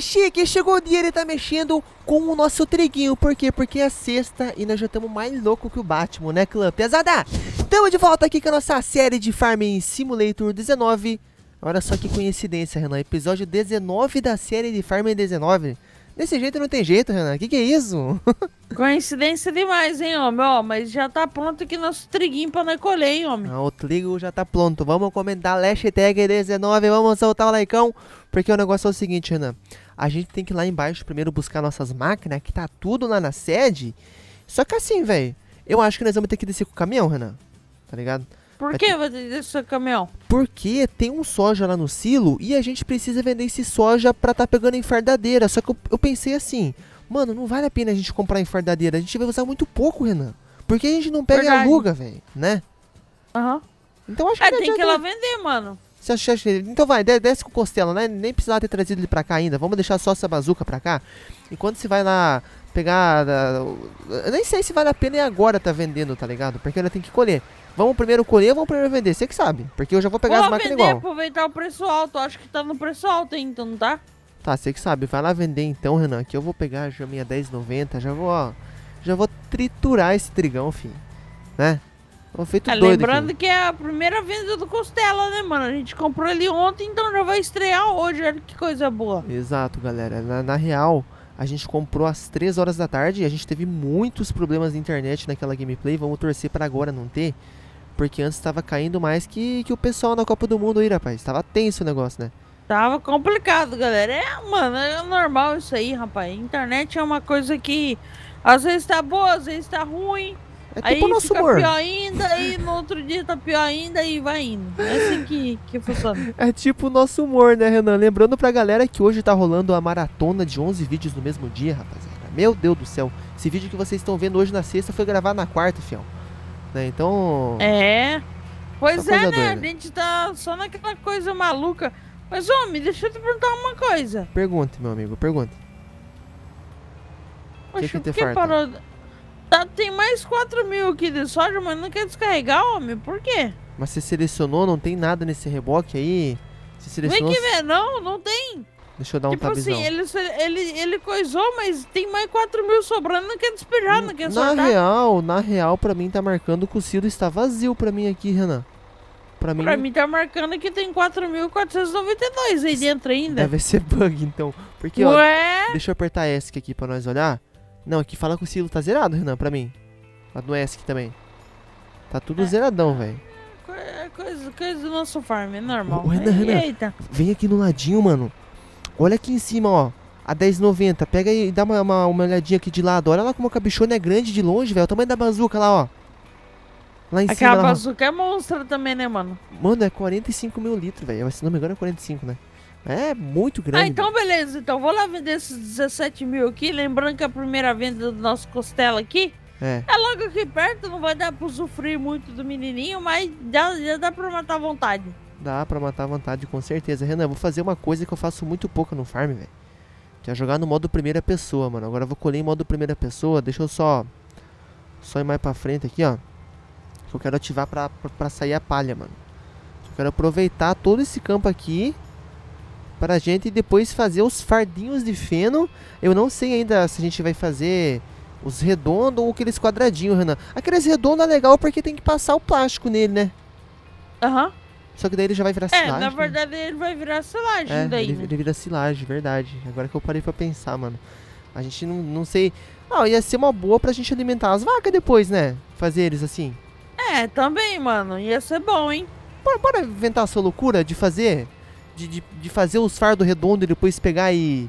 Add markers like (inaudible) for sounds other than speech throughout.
Chique, chegou o dia, ele tá mexendo com o nosso triguinho. Por quê? Porque é sexta e nós já estamos mais louco que o Batman, né, clã? Pesada! Estamos de volta aqui com a nossa série de Farming Simulator 19. Olha só que coincidência, Renan. Episódio 19 da série de Farming 19. Desse jeito não tem jeito, Renan. Que que é isso? (laughs) Coincidência demais, hein, homem? Ó, mas já tá pronto aqui nosso triguinho pra nós colher, hein, homem? Ah, o trigo já tá pronto. Vamos comentar hashtag 19. Vamos soltar o laicão. Porque o negócio é o seguinte, Renan. A gente tem que ir lá embaixo primeiro buscar nossas máquinas, que tá tudo lá na sede. Só que assim, velho. Eu acho que nós vamos ter que descer com o caminhão, Renan. Tá ligado? Por Vai que ter- vai ter esse caminhão? Porque tem um soja lá no silo e a gente precisa vender esse soja pra tá pegando enfardadeira. Só que eu, eu pensei assim, mano, não vale a pena a gente comprar enfardadeira. A gente vai usar muito pouco, Renan. Porque a gente não pega e Verdade. aluga, velho, né? Aham. Então acho É, que não tem que ir lá vender, mano. Que- Então vai, de- desce com o Costela, né? Nem precisava ter trazido ele pra cá ainda. Vamos deixar só essa bazuca pra cá. Enquanto você vai lá pegar. ah, Eu nem sei se vale a pena ir agora tá vendendo, tá ligado? Porque ainda tem que colher. Vamos primeiro colher ou vamos primeiro vender? Você que sabe. Porque eu já vou pegar Vou as máquinas vender, igual. aproveitar o preço alto. Acho que tá no preço alto ainda, então não tá? Tá, você que sabe. Vai lá vender então, Renan. Que eu vou pegar já minha 10,90. Já vou, ó. Já vou triturar esse trigão, filho. Né? Feito É, doido. lembrando aqui. que é a primeira venda do Costela, né, mano? A gente comprou ele ontem, então já vai estrear hoje. Olha que coisa boa. Exato, galera. Na, na real, a gente comprou às 3 horas da tarde e a gente teve muitos problemas de internet naquela gameplay. Vamos torcer para agora não ter. Porque antes tava caindo mais que, que o pessoal na Copa do Mundo aí, rapaz. Tava tenso o negócio, né? Tava complicado, galera. É, mano, é normal isso aí, rapaz. Internet é uma coisa que às vezes tá boa, às vezes tá ruim. É aí tipo o nosso humor. pior ainda, e no outro dia tá pior ainda e vai indo. É assim que, que funciona. (laughs) É tipo o nosso humor, né, Renan? Lembrando pra galera que hoje tá rolando a maratona de 11 vídeos no mesmo dia, rapaziada. Meu Deus do céu. Esse vídeo que vocês estão vendo hoje na sexta foi gravado na quarta, fião. Né? Então. É. Pois é, né? doida. A gente tá só naquela coisa maluca. Mas, homem, deixa eu te perguntar uma coisa. Pergunte, meu amigo, pergunte. Que Poxa, que te por que farta? parou? Tá, tem mais 4 mil aqui de soja, mas não quer descarregar, homem. Por quê? Mas você selecionou, não tem nada nesse reboque aí? Você Vem selecionou. que ver, não, não tem. Deixa eu dar um tipo tabizão. assim, ele, ele, ele coisou, mas tem mais 4 mil sobrando, não quer despejar, não quer na soltar. real, na real, pra mim tá marcando que o silo está vazio pra mim aqui, Renan. Pra mim, Pra mim tá marcando que tem 4.492 aí dentro ainda. deve ser bug, então. Porque, ó, Ué? deixa eu apertar ESC aqui pra nós olhar. Não, aqui fala que o silo tá zerado, Renan, pra mim. Lá no ESC também. Tá tudo É. zeradão, velho. É Coisa, coisa do nosso farm, é normal. Ô, Renan, Renan. Eita. Vem aqui no ladinho, mano. Olha aqui em cima, ó. A 10,90. Pega aí e dá uma, uma, uma olhadinha aqui de lado. Olha lá como a cabichona é grande de longe, velho. O tamanho da bazuca lá, ó. Lá em cima. Aquela lá, ó. bazuca é monstra também, né, mano? Mano, é 45 mil litros, velho. Se não me engano, é 45, né? É muito grande. Ah, então beleza. Então vou lá vender esses 17 mil aqui. Lembrando que a primeira venda do nosso costela aqui É. é logo aqui perto. Não vai dar pra sofrer muito do menininho, mas dá, já dá pra matar à vontade. Dá pra matar à vontade, com certeza. Renan, eu vou fazer uma coisa que eu faço muito pouco no farm, velho. Que é jogar no modo primeira pessoa, mano. Agora eu vou colher em modo primeira pessoa. Deixa eu só. Só ir mais pra frente aqui, ó. Que eu quero ativar pra, pra, pra sair a palha, mano. Eu quero aproveitar todo esse campo aqui. Pra gente depois fazer os fardinhos de feno. Eu não sei ainda se a gente vai fazer os redondos ou aqueles quadradinhos, Renan. Aqueles redondos é legal porque tem que passar o plástico nele, né? Aham. Só que daí ele já vai virar É, silagem. na né? verdade ele vai virar silagem É, daí. ele, né? ele vira silagem, verdade. Agora que eu parei pra pensar, mano. A gente não, não sei. Não, ia ser uma boa pra gente alimentar as vacas depois, né? Fazer eles assim. É, também, mano. Ia ser bom, hein? Bora, bora inventar essa loucura de fazer. De, de, de fazer os fardos redondos e depois pegar e.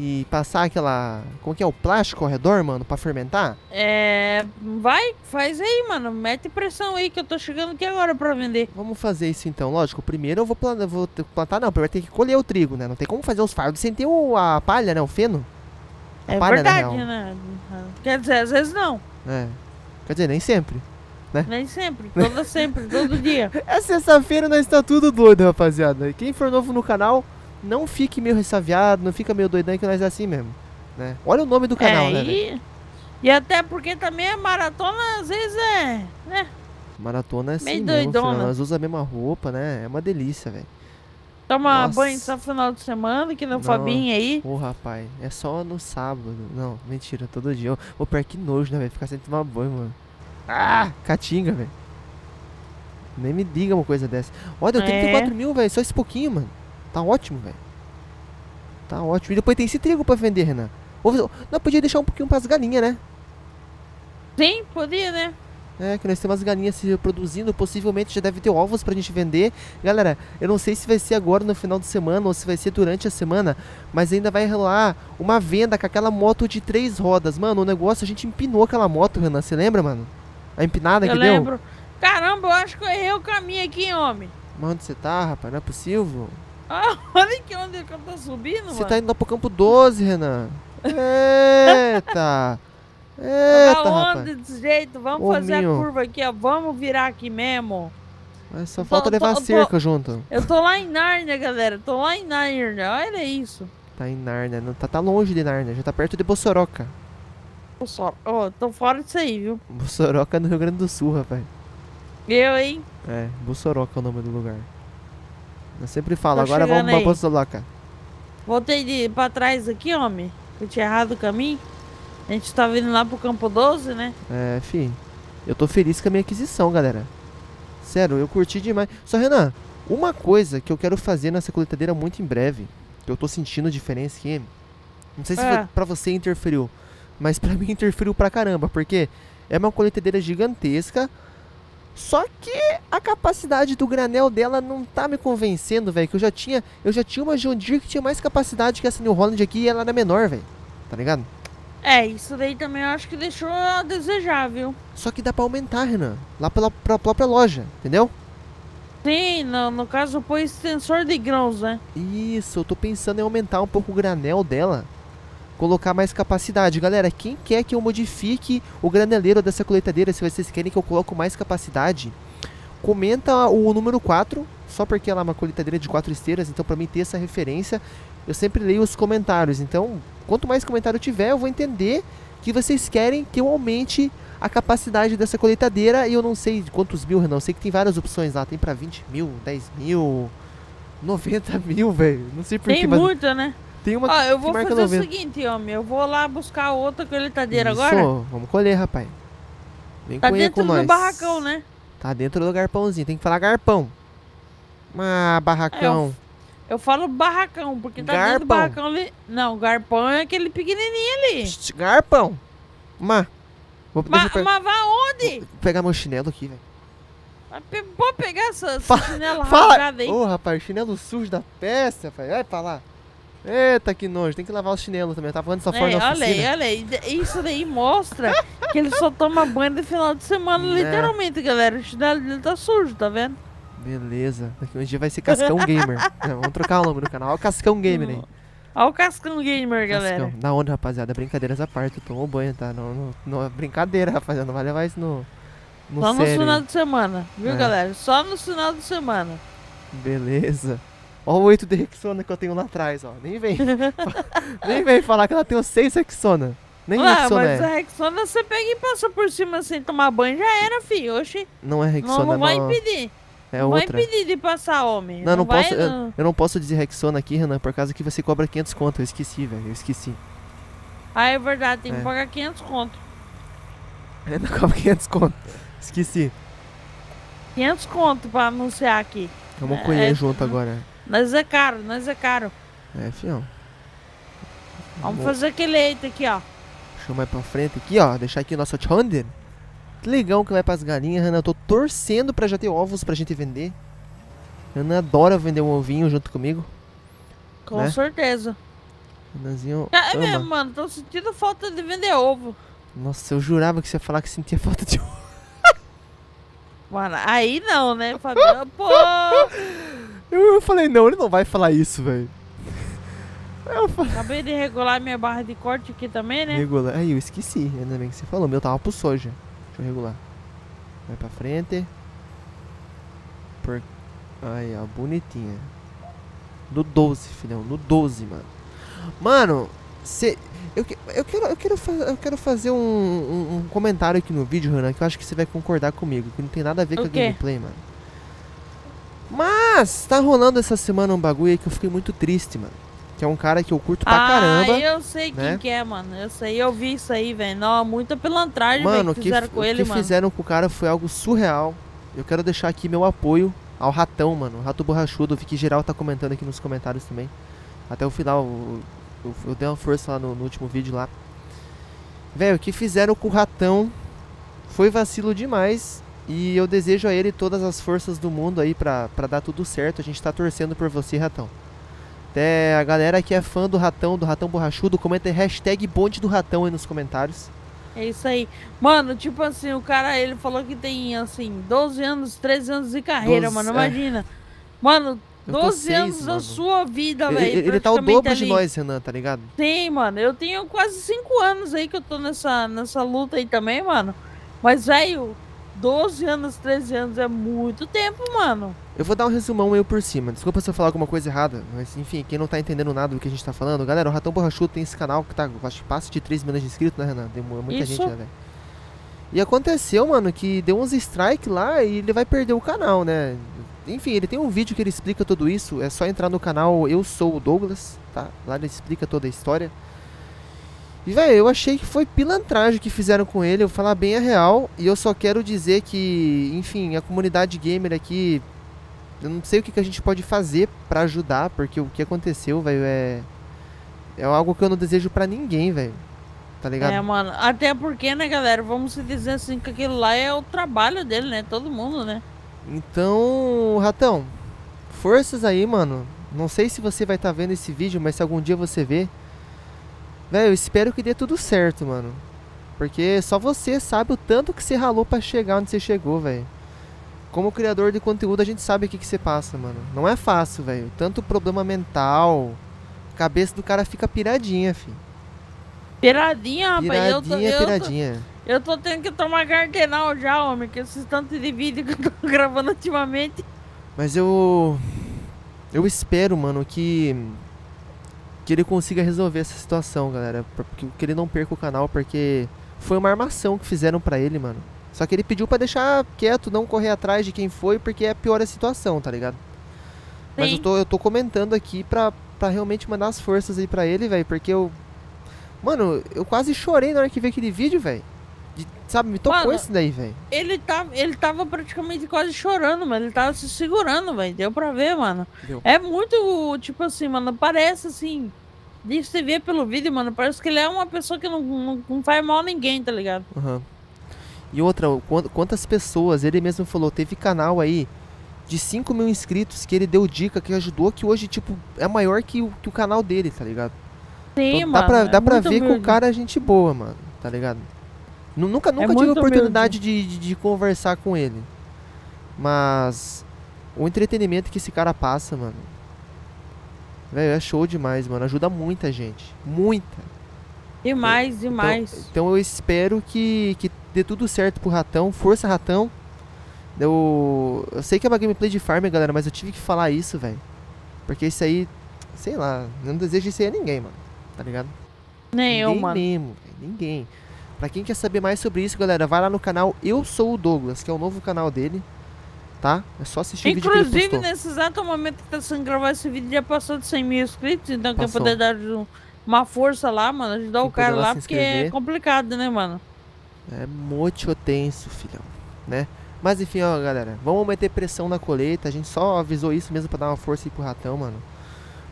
E passar aquela. Como que é? O plástico ao redor, mano, pra fermentar? É. Vai, faz aí, mano. Mete pressão aí que eu tô chegando aqui agora pra vender. Vamos fazer isso então. Lógico, primeiro eu vou, plan- eu vou ter que plantar, não. Primeiro tem que colher o trigo, né? Não tem como fazer os fardos sem ter o, a palha, né? O feno. A É palha, verdade, né? Quer dizer, às vezes não. É. Quer dizer, nem sempre. Nem sempre. Toda sempre, todo dia. (laughs) É sexta-feira, nós tá tudo doido, rapaziada. Quem for novo no canal, não fique meio ressaviado, não fica meio doidão que nós é assim mesmo, né? Olha o nome do canal, é, né? e, e até porque também a maratona às vezes é. né? Maratona é assim Meio mesmo, doidona. Nós usamos a mesma roupa, né? É uma delícia, velho. Toma Nossa. banho só final de semana, que Não. Fabinho aí. Ô, rapaz, é só no sábado. Não, mentira, todo dia. Ô, Ô, pior que nojo, né, velho? Ficar sem tomar banho, mano. Ah, catinga, velho. Nem me diga uma coisa dessa. Olha, deu É. 34 mil, velho. Só esse pouquinho, mano. Tá ótimo, velho. Tá ótimo. E depois tem esse trigo pra vender, Renan. Ou, não, podia deixar um pouquinho pras galinhas, né? Sim, podia, né? É, que nós temos as galinhas se reproduzindo, possivelmente já deve ter ovos pra gente vender. Galera, eu não sei se vai ser agora no final de semana ou se vai ser durante a semana, mas ainda vai rolar uma venda com aquela moto de três rodas. Mano, o negócio, a gente empinou aquela moto, Renan, você lembra, mano? A empinada eu que lembro. Caramba, eu acho que eu errei o caminho aqui, homem. deu? Mas onde você tá, rapaz? Não é possível? Ah, (laughs) olha aqui onde que eu tô subindo, Você tá indo lá pro campo 12, Renan. Eita! (laughs) Eita, rapaz. onde desse jeito? Vamos Ô, fazer Minho. a curva aqui, ó. Vamos virar aqui mesmo. Mas só Tô- falta tô- levar a tô- cerca junto. Eu tô lá em Nárnia, galera. Tô lá em Nárnia. Olha isso. Tá em Nárnia, não, tá, tá longe de Nárnia, já tá perto de Bossoroca. Só- Ó, tô fora disso aí, viu? Bossoroca no Rio Grande do Sul, rapaz. Eu, hein? É, Bossoroca é o nome do lugar. Eu sempre falo, Tô agora vamos chegando pra aí. Bossoroca. Voltei de, pra trás aqui, homem. Eu tinha errado o caminho. A gente tá vindo lá pro Campo 12, né? É, fi. Eu tô feliz com a minha aquisição, galera. Sério, eu curti demais. Só, Renan, uma coisa que eu quero fazer nessa coletadeira muito em breve, que eu tô sentindo diferença aqui. Não sei se É. foi- pra você interferiu, mas pra mim interferiu pra caramba, porque é uma coletadeira gigantesca. Só que a capacidade do granel dela não tá me convencendo, velho. Que eu já tinha, eu já tinha uma John Deere que tinha mais capacidade que essa New Holland aqui e ela era menor, velho. Tá ligado? É, isso daí também eu acho que deixou a desejar, viu? Só que dá pra aumentar, Renan. Lá pela, pela própria loja, entendeu? Sim, no, no caso põe extensor de grãos, né? Isso, eu tô pensando em aumentar um pouco o granel dela. Colocar mais capacidade. Galera, quem quer que eu modifique o graneleiro dessa coletadeira, se vocês querem que eu coloque mais capacidade, comenta o número 4, só porque ela é uma coletadeira de 4 esteiras, então pra mim ter essa referência, eu sempre leio os comentários. Então, quanto mais comentário tiver, eu vou entender que vocês querem que eu aumente a capacidade dessa coletadeira e eu não sei quantos mil, Renan. Eu sei que tem várias opções lá. Tem pra 20 mil, 10 mil, 90 mil, velho. Não sei porquê, Tem mas muita, né? Tem uma Ó, eu vou fazer 90. o seguinte, homem. Eu vou lá buscar outra coletadeira Isso, agora. vamos colher, rapaz. Vem Tá dentro do barracão, né? Tá dentro do garpãozinho. Tem que falar garpão. Ah, barracão. Eu falo barracão, porque tá dentro do Garpão. barracão ali. Não, garpão é aquele pequenininho ali. Psst, Garpão. Má. Vou, Mas, eu pe- mas vai onde? vou pegar meu chinelo aqui, velho. Mas Pode pegar essa, essa Fa- chinela (laughs) Fala! aí. Ô, rapaz, chinelo sujo da peça, pai. Vai pra lá. Eita, que nojo. Tem que lavar o chinelo também. Eu tava falando só fora É, da olha aí, oficina. olha aí. Isso daí mostra (laughs) que ele só toma banho no final de semana, Né. literalmente, galera. O chinelo dele tá sujo, tá vendo? Beleza. Daqui um dia vai ser Cascão Gamer. (laughs) Não, vamos trocar o nome do canal. Olha o Cascão Gamer aí. Olha o Cascão Gamer, galera. Cascão. Da onda, rapaziada. Brincadeiras à parte. Tomou banho, tá? Não, não, não é brincadeira, rapaziada. Não vai levar isso no. No Só no sério. final de semana, viu, É. galera? Só no final de semana. Beleza. Ó o 8 de Rexona que eu tenho lá atrás, ó. Nem vem. (laughs) Nem vem falar que ela tem os 6 Rexona. Nem ah, Rexona mas é. a Rexona você pega e passa por cima sem tomar banho, já era, filho. Oxi, Não é Rexona, não, não vai não. impedir. É não vai outra. impedir de passar, homem. Não, não, vai, posso. Eu, não. eu não posso dizer Rexona aqui, Renan, por causa que você cobra 500 conto. Eu esqueci, velho. Eu esqueci. Ah, é verdade, tem É. que pagar 500 conto. Eu não cobro 500 conto. Esqueci. 500 conto pra anunciar aqui. Vamos É, colher é- junto agora. Nós é caro, nós é caro. É, fião. Vamos fazer aquele eito aqui, ó. Deixa eu mais pra frente aqui, ó. Deixar aqui o nosso Thunder. Que legal que vai pras galinhas, Renan. Eu tô torcendo pra já ter ovos pra gente vender. Renan adora vender um ovinho junto comigo. Com Né? certeza. Renanzinho É ama. mesmo, mano. Tô sentindo falta de vender ovo. Nossa, eu jurava que você ia falar que sentia falta de ovo. Mano, aí não, né, Fabiano? Pô! (laughs) Eu, eu falei, não, ele não vai falar isso, velho. (laughs) Acabei de regular minha barra de corte aqui também, né? Regular. Aí, eu esqueci. Ainda bem que você falou. Meu tava pro soja. Deixa eu regular. Vai pra frente. Por... Aí, ó. Bonitinha. No 12, filhão. No 12, mano. Mano, cê... eu, eu, quero, eu, quero eu quero fazer um, um, um comentário aqui no vídeo, Renan, que eu acho que você vai concordar comigo. Que não tem nada a ver O com a quê? gameplay, mano. Mas, tá rolando essa semana um bagulho aí que eu fiquei muito triste, mano. Que é um cara que eu curto pra ah, caramba. eu sei né? quem que é, mano. Eu sei, eu vi isso aí, velho. Não, muita pilantragem, Mano, o que que, fizeram f- com o ele, que mano. fizeram com o cara foi algo surreal. Eu quero deixar aqui meu apoio ao Ratão, mano. O Rato Borrachudo. Eu vi que geral tá comentando aqui nos comentários também. Até o final, eu, eu- eu dei uma força lá no, no último vídeo lá. Velho, o que fizeram com o Ratão foi vacilo demais. E eu desejo a ele todas as forças do mundo aí pra, pra dar tudo certo. A gente tá torcendo por você, Ratão. Até a galera que é fã do Ratão, do Ratão Borrachudo, comenta aí hashtag bonde do Ratão aí nos comentários. É isso aí. Mano, tipo assim, o cara, ele falou que tem, assim, 12 anos, 13 anos de carreira, 12, mano. é. Imagina. Mano, Eu tô 12 seis, anos da mano. sua vida, Ele, velho. ele tá o dobro de ali. nós, Renan, tá ligado? Sim, mano. Eu tenho quase 5 anos aí que eu tô nessa, nessa luta aí também, mano. Mas, velho, 12 anos, 13 anos é muito tempo, mano. Eu vou dar um resumão meio por cima. Desculpa se eu falar alguma coisa errada, mas enfim, quem não tá entendendo nada do que a gente tá falando, galera, o Ratão Borrachudo tem esse canal que tá, acho que passa de 3 milhões de inscritos, né, Renan? Tem mu- muita Isso. gente, né, velho? E aconteceu, mano, que deu uns strike lá e ele vai perder o canal, né? Enfim, ele tem um vídeo que ele explica tudo isso. É só entrar no canal Eu Sou o Douglas, tá? Lá ele explica toda a história. E, velho, eu achei que foi pilantragem que fizeram com ele. Eu vou falar bem a real. E eu só quero dizer que, enfim, a comunidade gamer aqui. Eu não sei o que, que a gente pode fazer pra ajudar, porque o que aconteceu, velho, é. É algo que eu não desejo pra ninguém, velho. Tá ligado? É, mano. Até porque, né, galera? Vamos se dizer assim que aquilo lá é o trabalho dele, né? Todo mundo, né? Então, Ratão, forças aí, mano. Não sei se você vai estar vendo esse vídeo, mas se algum dia você vê, velho, eu espero que dê tudo certo, mano. Porque só você sabe o tanto que você ralou pra chegar onde você chegou, velho. Como criador de conteúdo, a gente sabe o que, que você passa, mano. Não é fácil, velho. Tanto problema mental, a cabeça do cara fica piradinha, fi. Piradinha, rapaz. Piradinha, eu, tô, eu, tô, piradinha. eu tô tendo que tomar cardenal já, homem. Que esses tantos de vídeo que eu tô (laughs) gravando ultimamente. Mas eu. Eu espero, mano, que. Que ele consiga resolver essa situação, galera. Que, que ele não perca o canal, porque foi uma armação que fizeram pra ele, mano. Só que ele pediu pra deixar quieto, não correr atrás de quem foi, porque é pior a situação, tá ligado? Mas eu Sim. tô, eu tô comentando aqui pra, pra realmente mandar as forças aí pra ele, velho, porque eu. Mano, eu quase chorei na hora que vi aquele vídeo, velho. De- Sabe, me tocou Mano, esse daí, velho. Ele, tá, ele tava praticamente quase chorando, mano. Ele tava se segurando, velho. Deu pra ver, mano. Deu. É muito, tipo assim, mano. Parece assim. De você ver pelo vídeo, mano. Parece que ele é uma pessoa que não, não, não faz mal a ninguém, tá ligado? Aham. E outra, quantas pessoas, ele mesmo falou, teve canal aí de 5 mil inscritos que ele deu dica, que ajudou, que hoje, tipo, é maior que o, que o canal dele, tá ligado? Sim, Então, mano. dá pra, é dá pra muito ver que o humilde. cara é gente boa, mano, tá ligado? Nu- Nunca, nunca tive a muito oportunidade de, de, de conversar com ele. Mas o entretenimento que esse cara passa, mano. Velho, é show demais, mano. Ajuda muita gente. Muita. Demais, demais. Então, então eu espero que, que dê tudo certo pro Ratão. Força, Ratão. Eu, eu sei que é uma gameplay de farm, galera, mas eu tive que falar isso, velho. Porque isso aí, sei lá, eu não desejo isso aí a ninguém, mano. Tá ligado? Nem eu, ninguém mano. mesmo, ninguém. Pra quem quer saber mais sobre isso, galera, vai lá no canal Eu Sou o Douglas, que é o novo canal dele. Tá? É só assistir o vídeo que Inclusive, nesse exato momento que tá sendo gravado esse vídeo, já passou de 100 mil inscritos. Então, quer Passou. poder dar um- uma força lá, mano. Ajudar Quem o cara lá porque é complicado, né, mano? É muito tenso, filhão, né? Mas enfim, ó, galera, vamos meter pressão na colheita. A gente só avisou isso mesmo pra dar uma força aí pro ratão, mano.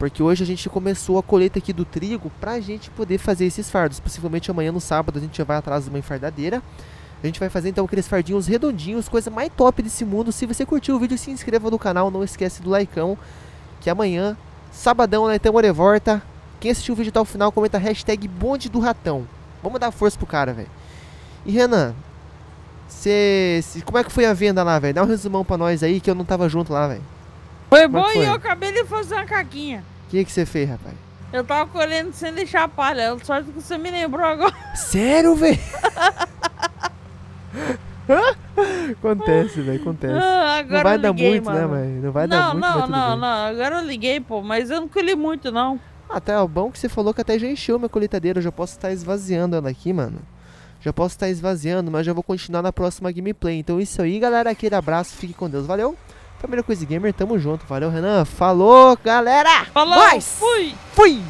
Porque hoje a gente começou a colheita aqui do trigo pra gente poder fazer esses fardos. Possivelmente amanhã no sábado a gente já vai atrás de uma enfardadeira. A gente vai fazer então aqueles fardinhos redondinhos, coisa mais top desse mundo. Se você curtiu o vídeo, se inscreva no canal, não esquece do likeão. Que amanhã, sabadão, né, então Orevorta. Quem assistiu o vídeo até o final, comenta hashtag bonde do ratão. Vamos dar força pro cara, velho. E Renan, cê, cê- como é que foi a venda lá, velho? Dá um resumão pra nós aí que eu não tava junto lá, velho. Foi Como é bom que e foi? eu acabei de fazer uma caquinha. O que que você fez, rapaz? Eu tava colhendo sem deixar a palha. Sorte que você me lembrou agora. Sério, velho? (laughs) acontece, velho, acontece. Ah, não vai eu dar liguei, muito, né, mano. velho? Não vai não, dar muito, não, não, bem. não. Agora eu liguei, pô. Mas eu não colhi muito, não. Ah, tá, o bom que você falou que até já encheu minha colheitadeira. Eu já posso estar esvaziando ela aqui, mano. Já posso estar esvaziando, mas já vou continuar na próxima gameplay. Então isso aí, galera. Aquele abraço, fique com Deus. Valeu, Família Coisa Gamer, tamo junto. Valeu, Renan. Falou, galera! Falou, Nós! fui! Fui!